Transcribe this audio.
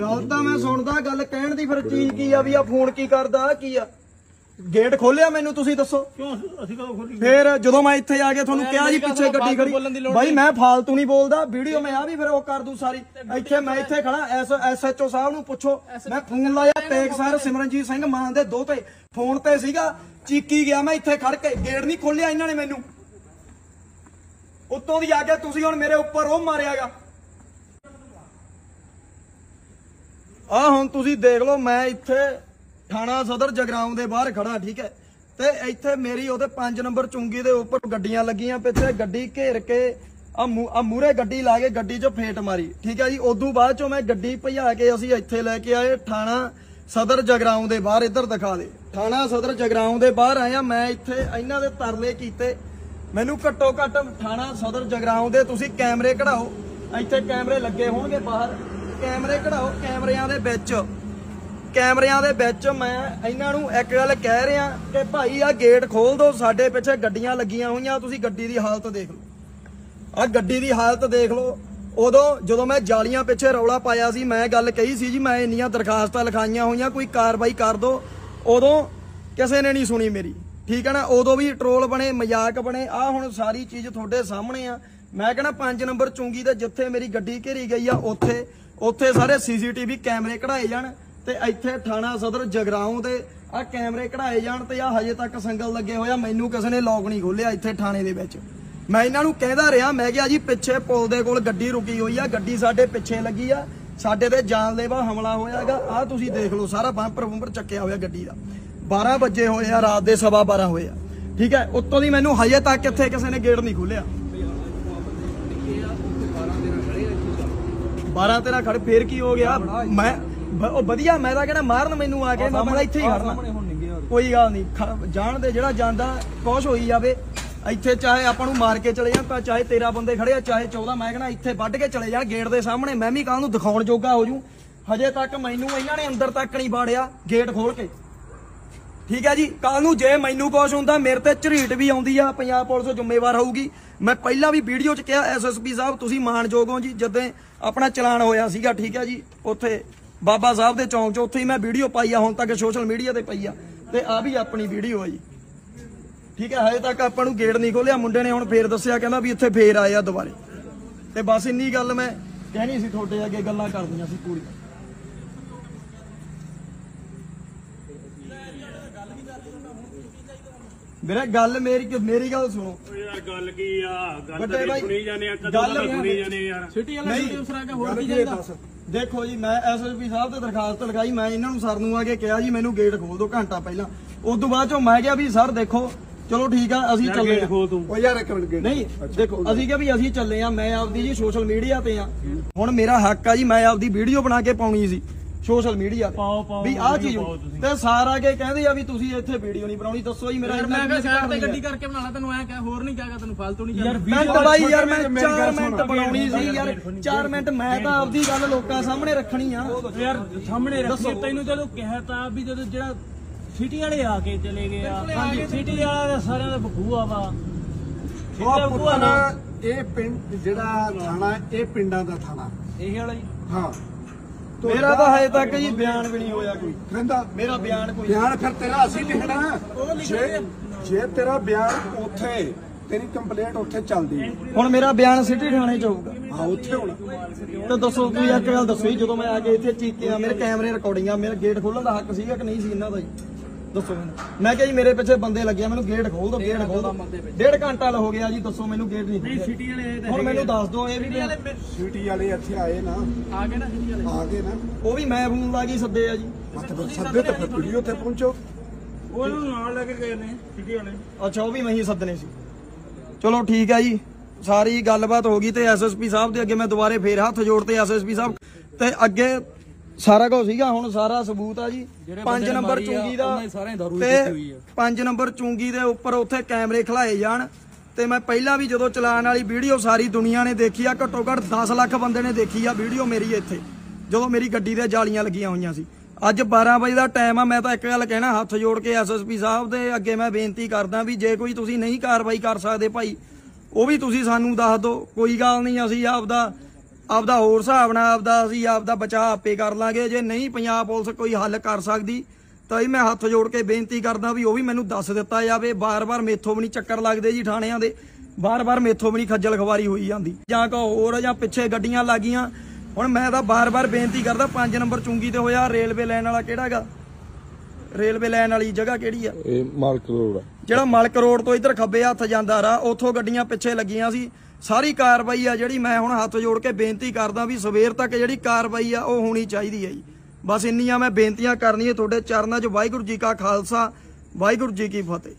ਗੱਲ ਤਾਂ ਮੈਂ ਸੁਣਦਾ ਗੱਲ ਕਹਿਣ ਦੀ ਫਿਰ ਚੀਜ਼ ਕੀ ਆ ਵੀ ਆ ਫੋਨ ਕੀ ਕਰਦਾ ਕੀ ਆ? ਗੇਟ ਖੋਲਿਆ ਮੈਨੂੰ ਤੁਸੀਂ ਦੱਸੋ। ਕਿਉਂ? ਅਸੀਂ ਕਦੋਂ ਖੋਲੀ? ਫਿਰ ਜਦੋਂ ਮੈਂ ਇੱਥੇ ਆ ਕੇ ਤੁਹਾਨੂੰ ਕਿਹਾ ਜੀ ਪਿੱਛੇ ਗੱਡੀ ਖੜੀ। ਬਾਈ ਮੈਂ ਫਾਲਤੂ ਨਹੀਂ ਬੋਲਦਾ ਵੀਡੀਓ ਮੈਂ ਆ ਵੀ ਫਿਰ ਉਹ ਕਰ ਦੂੰ ਸਾਰੀ। ਇੱਥੇ ਮੈਂ ਇੱਥੇ ਖੜਾ ਐਸ ਐਸਐਚਓ ਸਾਹਿਬ ਨੂੰ ਪੁੱਛੋ। ਮੈਂ ਫੋਨ ਲਾਇਆ ਟੇਕ ਸਰ ਸਿਮਰਨਜੀਤ ਸਿੰਘ ਮਾਨ ਦੇ ਦੋ ਤੇ ਫੋਨ ਤੇ ਸੀਗਾ ਚੀਕੀ ਗਿਆ ਮੈਂ ਇੱਥੇ ਖੜ ਕੇ ਗੇਟ ਨਹੀਂ ਖੋਲਿਆ ਇਹਨਾਂ ਨੇ ਮੈਨੂੰ। ਉੱਤੋਂ ਦੀ ਆ ਕੇ ਤੁਸੀਂ ਹੁਣ ਮੇਰੇ ਉੱਪਰ ਉਹ ਮਾਰਿਆਗਾ। ਆ ਹੁਣ ਤੁਸੀਂ ਦੇਖ ਲਓ, ਮੈਂ ਇੱਥੇ ਥਾਣਾ ਸਦਰ ਜਗਰਾਉਂ ਦੇ ਬਾਹਰ ਖੜਾ ਠੀਕ ਹੈ? ਤੇ ਇੱਥੇ ਮੇਰੀ ਉਹਦੇ 5 ਨੰਬਰ ਚੁੰਗੀ ਦੇ ਉੱਪਰ ਗੱਡੀਆਂ ਲੱਗੀਆਂ ਪਿੱਛੇ ਗੱਡੀ ਘੇਰ ਕੇ ਆ ਮੂਰੇ ਗੱਡੀ ਲਾ ਕੇ ਗੱਡੀ 'ਚ ਫੇਟ ਮਾਰੀ, ਠੀਕ ਹੈ ਜੀ? ਉਦੋਂ ਬਾਅਦ 'ਚੋਂ ਮੈਂ ਗੱਡੀ ਭਜਾ ਕੇ ਅਸੀਂ ਇੱਥੇ ਲੈ ਕੇ ਆਏ, ਥਾਣਾ ਸਦਰ ਜਗਰਾਉਂ ਦੇ ਬਾਹਰ, ਇੱਧਰ ਦਿਖਾ ਦੇ। ਥਾਣਾ ਸਦਰ ਜਗਰਾਉਂ ਦੇ ਬਾਹਰ ਆਇਆ, ਮੈਂ ਇੱਥੇ ਇਹਨਾਂ ਦੇ ਤਰਲੇ ਕੀਤੇ। ਮੈਨੂੰ ਘੱਟੋ ਘੱਟ ਥਾਣਾ ਸਦਰ ਜਗਰਾਉਂ ਦੇ ਤੁਸੀਂ ਕੈਮਰੇ ਕਢਾਓ, ਇੱਥੇ ਕੈਮਰੇ ਲੱਗੇ ਹੋਣਗੇ ਬਾਹਰ। ਕੈਮਰੇ ਕਢਾਓ ਕੈਮਰਿਆਂ ਦੇ ਵਿੱਚ। ਕੈਮਰਿਆਂ ਦੇ ਵਿੱਚ ਮੈਂ ਇਹਨਾਂ ਨੂੰ ਇੱਕ ਗੱਲ ਕਹਿ ਰਿਹਾ ਕਿ ਭਾਈ ਆ ਗੇਟ ਖੋਲ ਦਿਓ, ਸਾਡੇ ਪਿੱਛੇ ਗੱਡੀਆਂ ਲੱਗੀਆਂ ਹੋਈਆਂ, ਤੁਸੀਂ ਗੱਡੀ ਦੀ ਹਾਲਤ ਦੇਖ ਲਓ। ਆ ਗੱਡੀ ਦੀ ਹਾਲਤ ਦੇਖ ਲਓ। ਉਦੋਂ ਜਦੋਂ ਮੈਂ ਜਾਲੀਆਂ ਪਿੱਛੇ ਰੌਲਾ ਪਾਇਆ ਸੀ, ਮੈਂ ਗੱਲ ਕਹੀ ਸੀ ਜੀ, ਮੈਂ ਇੰਨੀਆਂ ਦਰਖਾਸਤਾਂ ਲਿਖਾਈਆਂ ਹੋਈਆਂ, ਕੋਈ ਕਾਰਵਾਈ ਕਰ ਦਿਓ ਉਦੋਂ ਕਿਸੇ ਨੇ ਨਹੀਂ ਸੁਣੀ ਮੇਰੀ। ਠੀਕ ਹੈ ਨਾ? ਉਦੋਂ ਵੀ ਟਰੋਲ ਬਣੇ, ਮਜ਼ਾਕ ਬਣੇ। ਆ ਹੁਣ ਸਾਰੀ ਚੀਜ਼ ਤੁਹਾਡੇ ਸਾਹਮਣੇ ਆ। ਮੈਂ ਕਹਿੰਦਾ 5 ਨੰਬਰ ਚੁੰਗੀ ਤੇ ਜਿੱਥੇ ਮੇਰੀ ਗੱਡੀ ਘੇਰੀ ਗਈ ਆ, ਉੱਥੇ ਉੱਥੇ ਸਾਰੇ ਸੀਸੀਟੀਵੀ ਕੈਮਰੇ ਕਢਾਏ ਜਾਣ ਤੇ ਇੱਥੇ ਥਾਣਾ ਸਦਰ ਜਗਰਾਉਂ ਦੇ ਆ ਕੈਮਰੇ ਕਢਾਏ ਜਾਣ ਤੇ ਆ ਹਜੇ ਤੱਕ ਸੰਗਲ ਲੱਗੇ ਹੋਇਆ ਮੈਨੂੰ ਕਿਸੇ ਨੇ ਲੋਕ ਨਹੀਂ ਖੋਲਿਆ ਇੱਥੇ ਥਾਣੇ ਦੇ ਵਿੱਚ। ਮੈਂ ਇਹਨਾਂ ਨੂੰ ਕਹਿੰਦਾ ਰਿਹਾ, ਮੈਂ ਕਿਹਾ ਜੀ ਪਿੱਛੇ ਪੁਲ ਦੇ ਕੋਲ ਗੱਡੀ ਰੁਕੀ ਹੋਈ ਆ, ਗੱਡੀ ਸਾਡੇ ਪਿੱਛੇ ਲੱਗੀ ਆ, ਸਾਡੇ ਤੇ ਜਾਨਲੇਵਾ ਹਮਲਾ ਹੋਇਆਗਾ ਆ ਤੁਸੀਂ ਦੇਖ ਲਓ ਸਾਰਾ ਬੰਪਰ ਬੰਪਰ ਚੱਕਿਆ ਹੋਇਆ ਗੱਡੀ ਦਾ। 12 ਵਜੇ ਹੋਏ ਆ, ਰਾਤ ਦੇ ਸਵਾ 12 ਹੋਏ ਆ। ਠੀਕ ਹੈ, ਉੱਤੋਂ ਦੀ ਮੈਨੂੰ ਹਜੇ ਤੱਕ ਇੱਥੇ ਕਿਸੇ ਨੇ ਗੇਟ ਨਹੀਂ ਖੋਲਿਆ 12 13 ਖੜ ਫੇਰ ਕੀ ਹੋ ਗਿਆ? ਮੈਂ ਬ- ਉਹ ਵਧੀਆ ਮੈਂ ਤਾਂ ਕਹਿੰਦਾ ਮਾਰਨ ਮੈਨੂੰ ਆ ਕੇ ਮੈਂ ਇੱਥੇ ਹੀ ਖੜਨਾ। ਕੋਈ ਗੱਲ ਨਹੀਂ ਖ- ਜਾਣ ਦੇ ਜਿਹੜਾ ਜਾਂਦਾ ਕੁਛ ਹੋਈ ਜਾਵੇ। ਇੱਥੇ ਚਾਹੇ ਆਪਾਂ ਨੂੰ ਮਾਰ ਕੇ ਚਲੇ ਜਾਣ ਤਾਂ ਚਾਹੇ 13 ਬੰਦੇ ਖੜੇ ਆ ਚਾਹੇ 14 ਮੈਂ ਕਹਿੰਦਾ ਇੱਥੇ ਵੱਢ ਕੇ ਚਲੇ ਜਾਣ ਗੇਟ ਦੇ ਸਾਹਮਣੇ। ਮੈਂ ਵੀ ਕੱਲ ਨੂੰ ਦਿਖਾਉਣ ਜੋਗਾ ਹੋ ਜੂ ਹਜੇ ਤੱਕ ਮੈਨੂੰ ਇਹਨਾਂ ਨੇ ਅੰਦਰ ਤੱਕ ਨਹੀਂ ਬਾੜਿਆ ਗੇਟ ਖੋਲ ਕੇ। ਠੀਕ ਹੈ ਜੀ ਕੱਲ ਨੂੰ ਜੇ ਮੈਨੂੰ ਕੁਛ ਹੁੰਦਾ, ਮੇਰੇ ਤੇ ਝਰੀਟ ਵੀ ਆਉਂਦੀ ਆ, ਪੰਜਾਬ ਪੁਲਿਸ ਜ਼ਿੰਮੇਵਾਰ ਹੋਊਗੀ ਮੈਂ ਪਹਿਲਾਂ ਵੀ ਵੀਡੀਓ 'ਚ ਕਿਹਾ ਐਸਐਸਪੀ ਸਾਹਿਬ, ਤੁਸੀਂ ਮਾਣਯੋਗ ਹੋ ਜੀ, ਜਦੋਂ ਆਪਣਾ ਚਲਾਨ ਹੋਇਆ ਸੀਗਾ, ਠੀਕ ਹੈ ਜੀ, ਉੱਥੇ ਬਾਬਾ ਸਾਹਿਬ ਦੇ ਚੌਂਕ 'ਚ, ਉੱਥੇ ਹੀ ਮੈਂ ਵੀਡੀਓ ਪਾਈ ਆ, ਹੁਣ ਤੱਕ ਸੋਸ਼ਲ ਮੀਡੀਆ ਤੇ ਪਈ ਆ, ਤੇ ਆ ਵੀ ਆਪਣੀ ਵੀਡੀਓ ਆ ਜੀ। ਠੀਕ ਹੈ, ਹਜੇ ਤੱਕ ਆਪਾਂ ਨੂੰ ਗੇਟ ਨਹੀਂ ਖੋਲਿਆ ਮੁੰਡੇ ਨੇ ਹੁਣ ਫੇਰ ਦੱਸਿਆ, ਕਹਿੰਦਾ ਵੀ ਇੱਥੇ ਫੇਰ ਆਏ ਆ ਦੁਬਾਰੇ। ਤੇ ਬਸ ਇੰਨੀ ਗੱਲ ਮੈਂ ਕਹਿਣੀ ਸੀ, ਤੁਹਾਡੇ ਅੱਗੇ ਗੱਲਾਂ ਕਰਦੀਆਂ ਸੀ ਪੂਰੀਆਂ। ਵੀਰੇ ਗੱਲ ਮੇਰੀ ਮੇਰੀ ਗੱਲ ਸੁਣੋ। ਓ ਯਾਰ ਗੱਲ ਕੀ ਆ? ਗੱਲ ਵੱਡੇ ਤਾਂ ਬਾਈ, ਸੁਣੀ ਜਾਂਦੇ ਆ ਕਦੋਂ ਗੱਲ ਸੁਣੀ ਜਾਂਦੇ ਯਾਰ। ਸਿਟੀ ਵਾਲਾ ਨਹੀਂ। ਸਿਟੀ ਉਸਰਾ ਕੇ ਹੋਰ ਗੱਲ ਕੀ ਇਹ ਚਾਹੀਦਾ? ਦੱਸ। ਦੇਖੋ ਜੀ ਮੈਂ ਐਸਐਸਪੀ ਸਾਹਿਬ ਤੇ ਦਰਖਾਸਤ ਲਗਾਈ ਮੈਂ ਇਹਨਾਂ ਨੂੰ ਸਰ ਨੂੰ ਆ ਕੇ ਕਿਹਾ ਜੀ ਮੈਨੂੰ ਗੇਟ ਖੋਲ ਦਿਓ ਘੰਟਾ ਪਹਿਲਾਂ। ਉਸ ਤੋਂ ਬਾਅਦ ਚੋਂ ਮੈਂ ਕਿਹਾ ਵੀ ਸਰ ਦੇਖੋ ਚਲੋ ਠੀਕ ਆ ਅਸੀਂ ਚੱਲੇ ਗੇਟ ਆ। ਖੋਲ ਤੂੰ। ਯਾਰ ਇੱਕ ਮਿੰਟ ਗੇਟ ਨਹੀਂ ਦੇਖੋ ਅਸੀਂ ਕਿਹਾ ਵੀ ਅਸੀਂ ਚੱਲੇ ਆ ਮੈਂ ਆਪਦੀ ਜੀ ਸੋਸ਼ਲ ਮੀਡੀਆ ਤੇ ਆ। ਹੁਣ ਮੇਰਾ ਹੱਕ ਆ ਜੀ ਮੈਂ ਆਪਦੀ ਵੀਡੀਓ ਬਣਾ ਕੇ ਪਾਉਣੀ ਸੀ। ਸੋਸ਼ਲ ਮੀਡੀਆ ਤੇ। ਪਾਓ, ਪਾਓ, ਵੀ ਆਹ video ਚੀਜ਼ ਪਾਓ ਤੁਸੀਂ। ਤੇ ਸਾਰ ਕੇ ਕਹਿੰਦੇ ਆ ਵੀ ਤੁਸੀਂ ਇੱਥੇ ਵੀਡੀਓ ਨਹੀਂ ਬਣਾਉਣੀ ਦੱਸੋ ਜੀ ਮੇਰਾ ਯਾਰ ਮੈਂ ਕਿਹਾ ਸਾਈਡ ਤੇ ਗੱਡੀ? ਕਰਕੇ ਬਣਾ ਲਾ ਤੈਨੂੰ ਐ ਕਹਿ ਹੋਰ ਨਹੀਂ ਕਹਾਗਾ ਤੈਨੂੰ ਫालतू ਨਹੀਂ ਯਾਰ ਕਹਿਣਾ ਮਿੰਟ ਬਾਈ ਯਾਰ ਮੈਂ ਮੇਰੀ 4 ਗੱਲ ਮਿੰਟ। ਬਣਾਉਣੀ ਸੀ ਯਾਰ 4 ਮਿੰਟ ਮੈਂ ਤਾਂ ਆਪਦੀ ਗੱਲ ਲੋਕਾਂ ਸਾਹਮਣੇ ਰੱਖਣੀ ਆ। ਯਾਰ ਸਾਹਮਣੇ ਦੱਸੋ। ਰੱਖੀ ਤੈਨੂੰ ਜਦੋਂ ਕਿਹਾ ਤਾਂ ਵੀ ਜਦੋਂ ਜਿਹੜਾ ਸਿਟੀ ਵਾਲੇ ਆ ਕੇ ਚਲੇ ਗਏ ਆ। ਹਾਂਜੀ ਸਿਟੀ ਵਾਲਾ ਤਾਂ ਸਾਰਿਆਂ ਦਾ ਬਖੂਆ ਵਾ। ਸਿਟੀ ਦਾ ਉਹ ਬਖੂਆ ਨਾ। ਪੁੱਤਰ ਇਹ ਪਿੰਡ ਜਿਹੜਾ ਥਾਣਾ ਇਹ ਪਿੰਡਾਂ ਦਾ ਥਾਣਾ। ਇਹ ਵਾਲਾ ਹੀ। ਹਾਂ। ਮੇਰਾ ਤਾਂ ਹਜੇ ਤੱਕ ਜੀ ਬਿਆਨ ਵੀ ਨਹੀਂ ਹੋਇਆ ਕੋਈ। ਕਹਿੰਦਾ ਮੇਰਾ ਬਿਆਨ ਕੋਈ ਬਿਆਨ ਫਿਰ ਤੇਰਾ ਅਸੀਂ ਲਿਖਣਾ। ਜੇ ਜੇ ਤੇਰਾ ਬਿਆਨ ਉੱਥੇ ਤੇਰੀ ਕੰਪਲੇਂਟ ਉੱਥੇ ਚੱਲਦੀ। ਹੁਣ ਮੇਰਾ ਬਿਆਨ ਸਿਟੀ ਥਾਣੇ ਚ ਹੋਊਗਾ। ਹਾਂ ਉੱਥੇ ਹੋਣਾ। ਤੇ ਦੱਸੋ ਤੁਸੀਂ ਇੱਕ ਗੱਲ ਦੱਸੋ ਜੀ ਜਦੋਂ ਮੈਂ ਆ ਕੇ ਇੱਥੇ ਚੀਕਿਆ ਮੇਰੇ ਕੈਮਰੇ ਰਿਕਾਰਡਿੰਗਾਂ ਮੇਰਾ ਗੇਟ ਖੋਲਣ ਦਾ ਹੱਕ ਸੀਗਾ ਕਿ ਨਹੀਂ ਸੀ ਇਹਨਾਂ ਦਾ ਜੀ? ਦੱਸੋ ਮੈਨੂੰ। ਮੈਂ ਕਿਹਾ ਜੀ ਮੇਰੇ ਪਿੱਛੇ ਬੰਦੇ ਲੱਗੇ ਆ ਮੈਨੂੰ ਗੇਟ ਖੋਲ ਦਿਓ ਗੇਟ ਖੋਲ ਦਿਓ। ਡੇਢ ਘੰਟਾ ਹੋ ਗਿਆ ਜੀ ਦੱਸੋ ਮੈਨੂੰ ਗੇਟ ਨਹੀਂ ਖੋਲ੍ਹਿਆ। ਸਿਟੀ ਵਾਲੇ ਆਏ ਤਾਂ ਹੁਣ ਮੈਨੂੰ ਦੱਸ ਦਿਓ ਇਹ ਵੀ ਸਿਟੀ ਵਾਲੇ ਇੱਥੇ ਆਏ ਨਾ। ਆ ਗਏ ਨਾ ਸਿਟੀ ਵਾਲੇ? ਆ ਗਏ ਨਾ। ਉਹ ਵੀ ਮੈਂ ਫੋਨ ਲਾ ਕੇ ਸੱਦੇ ਆ ਜੀ। ਮਤਲਬ ਸੱਦੇ ਤੇ ਫਿਰ ਵੀਡੀਓ ਤੇ ਪਹੁੰਚੋ। ਉਹਨੂੰ ਨਾਲ ਲੈ ਕੇ ਗਏ ਨੇ ਸਿਟੀ ਵਾਲੇ। ਅੱਛਾ ਉਹ ਵੀ ਮੈਂ ਹੀ ਸੱਦਣੇ ਸੀ। ਚਲੋ ਠੀਕ ਹੈ ਜੀ। ਸਾਰੀ ਗੱਲਬਾਤ ਹੋ ਗਈ ਤੇ ਐਸਐਸਪੀ ਸਾਹਿਬ ਦੇ ਅੱਗੇ ਮੈਂ ਦੁਬਾਰੇ ਫੇਰ ਹੱਥ ਜੋੜਤੇ ਐਸਐਸਪੀ ਸਾਹਿਬ। ਤੇ ਅੱਗੇ ਸਾਰਾ ਕੁਝ ਸੀਗਾ ਹੁਣ ਸਾਰਾ ਸਬੂਤ ਆ ਜੀ। 5 ਨੰਬਰ ਚੁੰਗੀ ਦਾ ਤੇ 5 ਨੰਬਰ ਚੁੰਗੀ ਦੇ ਉੱਪਰ ਉੱਥੇ ਕੈਮਰੇ ਖਲਾਏ ਜਾਣ। ਤੇ ਮੈਂ ਪਹਿਲਾਂ ਵੀ ਜਦੋਂ ਚਲਾਨ ਵਾਲੀ ਵੀਡੀਓ ਸਾਰੀ ਦੁਨੀਆ ਨੇ ਦੇਖੀ ਆ ਘੱਟੋ ਘੱਟ 10 ਲੱਖ ਬੰਦੇ ਨੇ ਦੇਖੀ ਆ ਵੀਡੀਓ ਮੇਰੀ ਇੱਥੇ ਜਦੋਂ ਮੇਰੀ ਗੱਡੀ ਦੇ ਜਾਲੀਆਂ ਲੱਗੀਆਂ ਹੋਈਆਂ ਸੀ। ਅੱਜ 12 ਵਜੇ ਦਾ ਟਾਈਮ ਆ ਮੈਂ ਤਾਂ ਇੱਕ ਗੱਲ ਕਹਿਣਾ ਹੱਥ ਜੋੜ ਕੇ ਐਸਐਸਪੀ ਸਾਹਿਬ ਦੇ ਅੱਗੇ ਮੈਂ ਬੇਨਤੀ ਕਰਦਾ ਵੀ ਜੇ ਕੋਈ ਤੁਸੀਂ ਨਹੀਂ ਕਾਰਵਾਈ ਕਰ ਸਕਦੇ ਭਾਈ ਉਹ ਵੀ ਤੁਸੀਂ ਸਾਨੂੰ ਦੱਸ ਦਿਓ ਕੋਈ ਗੱਲ ਨਹੀਂ ਅਸੀਂ ਆਪਦਾ ਆਪਦਾ ਹੋਰ ਹਿਸਾਬ ਨਾਲ ਆਪਦਾ ਅਸੀਂ ਆਪਦਾ ਬਚਾਅ ਆਪੇ ਕਰ ਲਾਂਗੇ। ਜੇ ਨਹੀਂ ਪੰਜਾਬ ਪੁਲਿਸ ਕੋਈ ਹੱਲ ਕਰ ਸਕਦੀ, ਤਾਂ ਹੀ ਮੈਂ ਹੱਥ ਜੋੜ ਕੇ ਬੇਨਤੀ ਕਰਦਾ ਵੀ ਉਹ ਵੀ ਮੈਨੂੰ ਦੱਸ ਦਿੱਤਾ ਜਾਵੇ। ਬਾਰ-ਬਾਰ ਮੇਥੋਂ ਵੀ ਨਹੀਂ ਚੱਕਰ ਲੱਗਦੇ ਜੀ ਥਾਣਿਆਂ ਦੇ। ਬਾਰ-ਬਾਰ ਮੇਥੋਂ ਵੀ ਨਹੀਂ ਖੱਜਲ ਖਵਾਰੀ ਹੋਈ ਜਾਂਦੀ। ਜਾਂ ਕੋ ਹੋਰ ਜਾਂ ਪਿੱਛੇ ਗੱਡੀਆਂ ਲੱਗੀਆਂ। ਹੁਣ ਮੈਂ ਤਾਂ ਬਾਰ-ਬਾਰ ਬੇਨਤੀ ਕਰਦਾ 5 ਨੰਬਰ ਚੁੰਗੀ ਤੇ ਹੋਇਆ ਰੇਲਵੇ ਲਾਈਨ ਵਾਲਾ ਕਿਹੜਾਗਾ ਰੇਲਵੇ ਲਾਈਨ ਵਾਲੀ ਜਗ੍ਹਾ ਕਿਹੜੀ ਆ? ਇਹ ਮਾਲਕ ਰੋਡ ਆ। ਜਿਹੜਾ ਮਲਕ ਰੋਡ ਤੋਂ ਇੱਧਰ ਖੱਬੇ ਹੱਥ ਜਾਂਦਾ ਰਾ ਉੱਥੋਂ ਗੱਡੀਆਂ ਪਿੱਛੇ ਲੱਗੀਆਂ ਸੀ। ਸਾਰੀ ਕਾਰਵਾਈ ਆ ਜਿਹੜੀ ਮੈਂ ਹੁਣ ਹੱਥ ਜੋੜ ਕੇ ਬੇਨਤੀ ਕਰਦਾ ਵੀ ਸਵੇਰ ਤੱਕ ਜਿਹੜੀ ਕਾਰਵਾਈ ਆ ਉਹ ਹੋਣੀ ਚਾਹੀਦੀ ਹੈ ਜੀ। ਬਸ ਇੰਨੀਆਂ ਮੈਂ ਬੇਨਤੀਆਂ ਕਰਨੀਆਂ ਤੁਹਾਡੇ ਚਰਨਾਂ 'ਚ। ਵਾਹਿਗੁਰੂ ਜੀ ਕਾ ਖਾਲਸਾ ਵਾਹਿਗੁਰੂ ਜੀ ਕੀ ਫਤਿਹ।